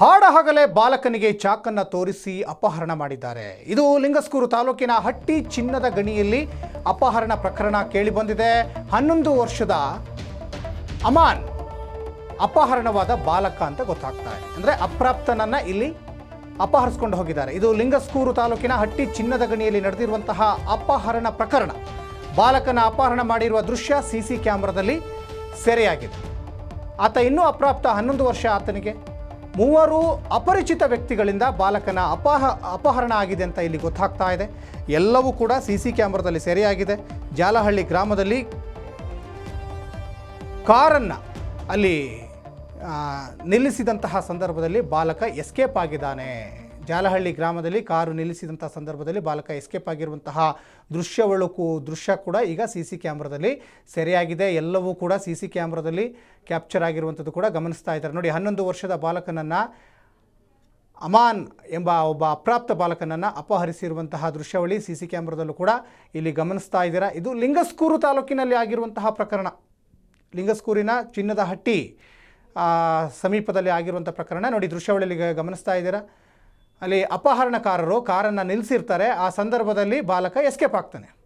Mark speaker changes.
Speaker 1: ಹಾಡಹಗಲೇ ಬಾಲಕನಿಗೆ ಚಾಕನ್ನ ತೋರಿಸಿ ಅಪಹರಣ ಮಾಡಿದ್ದಾರೆ. ಇದು ಲಿಂಗಸ್ಕೂರು ತಾಲೂಕಿನ ಹಟ್ಟಿ ಚಿನ್ನದ ಗಣಿಯಲ್ಲಿ ಅಪಹರಣ ಪ್ರಕರಣ ಕೇಳಿಬಂದಿದೆ. ಹನ್ನೊಂದು ವರ್ಷದ ಅಮಾನ್ ಅಪಹರಣವಾದ ಬಾಲಕ ಅಂತ ಗೊತ್ತಾಗ್ತಾ ಇದೆ. ಅಂದರೆ ಅಪ್ರಾಪ್ತನನ್ನ ಇಲ್ಲಿ ಅಪಹರಿಸ್ಕೊಂಡು ಹೋಗಿದ್ದಾರೆ. ಇದು ಲಿಂಗಸ್ಕೂರು ತಾಲೂಕಿನ ಹಟ್ಟಿ ಚಿನ್ನದ ಗಣಿಯಲ್ಲಿ ನಡೆದಿರುವಂತಹ ಅಪಹರಣ ಪ್ರಕರಣ. ಬಾಲಕನ ಅಪಹರಣ ಮಾಡಿರುವ ದೃಶ್ಯ ಸಿ ಸಿ ಕ್ಯಾಮ್ರಾದಲ್ಲಿ ಸೆರೆಯಾಗಿದೆ. ಆತ ಇನ್ನೂ ಅಪ್ರಾಪ್ತ ಹನ್ನೊಂದು ವರ್ಷ ಆತನಿಗೆ. ಮೂವರು ಅಪರಿಚಿತ ವ್ಯಕ್ತಿಗಳಿಂದ ಬಾಲಕನ ಅಪಹ, ಅಪಹರಣ ಆಗಿದೆ ಅಂತ ಇಲ್ಲಿ ಗೊತ್ತಾಗ್ತಾ ಇದೆ. ಎಲ್ಲವೂ ಕೂಡ ಸಿ ಸಿ ಕ್ಯಾಮ್ರಾದಲ್ಲಿ ಸೆರೆಯಾಗಿದೆ. ಜಾಲಹಳ್ಳಿ ಗ್ರಾಮದಲ್ಲಿ ಕಾರನ್ನು ಅಲ್ಲಿ ನಿಲ್ಲಿಸಿದಂತಹ ಸಂದರ್ಭದಲ್ಲಿ ಬಾಲಕ ಎಸ್ಕೇಪ್ ಆಗಿದ್ದಾನೆ. ಜಾಲಹಳ್ಳಿ ಗ್ರಾಮದಲ್ಲಿ ಕಾರು ನಿಲ್ಲಿಸಿದಂತಹ ಸಂದರ್ಭದಲ್ಲಿ ಬಾಲಕ ಎಸ್ಕೇಪ್ ಆಗಿರುವಂತಹ ದೃಶ್ಯಗಳು ಕೂ ದೃಶ್ಯ ಕೂಡ ಈಗ ಸಿ ಸಿ ಕ್ಯಾಮ್ರಾದಲ್ಲಿ ಸೆರೆಯಾಗಿದೆ. ಎಲ್ಲವೂ ಕೂಡ ಸಿ ಸಿ ಕ್ಯಾಮ್ರಾದಲ್ಲಿ ಕ್ಯಾಪ್ಚರ್ ಆಗಿರುವಂಥದ್ದು ಕೂಡ ಗಮನಿಸ್ತಾ ಇದ್ದಾರೆ. ನೋಡಿ, ಹನ್ನೊಂದು ವರ್ಷದ ಬಾಲಕನನ್ನು ಅಮಾನ್ ಎಂಬ ಒಬ್ಬ ಅಪ್ರಾಪ್ತ ಬಾಲಕನನ್ನು ಅಪಹರಿಸಿರುವಂತಹ ದೃಶ್ಯಾವಳಿ ಸಿ ಸಿ ಕ್ಯಾಮ್ರಾದಲ್ಲೂ ಕೂಡ ಇಲ್ಲಿ ಗಮನಿಸ್ತಾ ಇದ್ದೀರಾ? ಇದು ಲಿಂಗಸ್ಕೂರು ತಾಲೂಕಿನಲ್ಲಿ ಆಗಿರುವಂತಹ ಪ್ರಕರಣ. ಲಿಂಗಸ್ಕೂರಿನ ಚಿನ್ನದ ಹಟ್ಟಿ ಸಮೀಪದಲ್ಲಿ ಆಗಿರುವಂಥ ಪ್ರಕರಣ. ನೋಡಿ, ದೃಶ್ಯಾವಳಿಯಲ್ಲಿ ಗಮನಿಸ್ತಾ ಇದ್ದೀರಾ? ಅಲ್ಲಿ ಅಪಹರಣಕಾರರು ಕಾರನ್ನು ನಿಲ್ಲಿಸಿರ್ತಾರೆ ಆ ಸಂದರ್ಭದಲ್ಲಿ ಬಾಲಕ ಎಸ್ಕೇಪ್ ಆಗ್ತಾನೆ.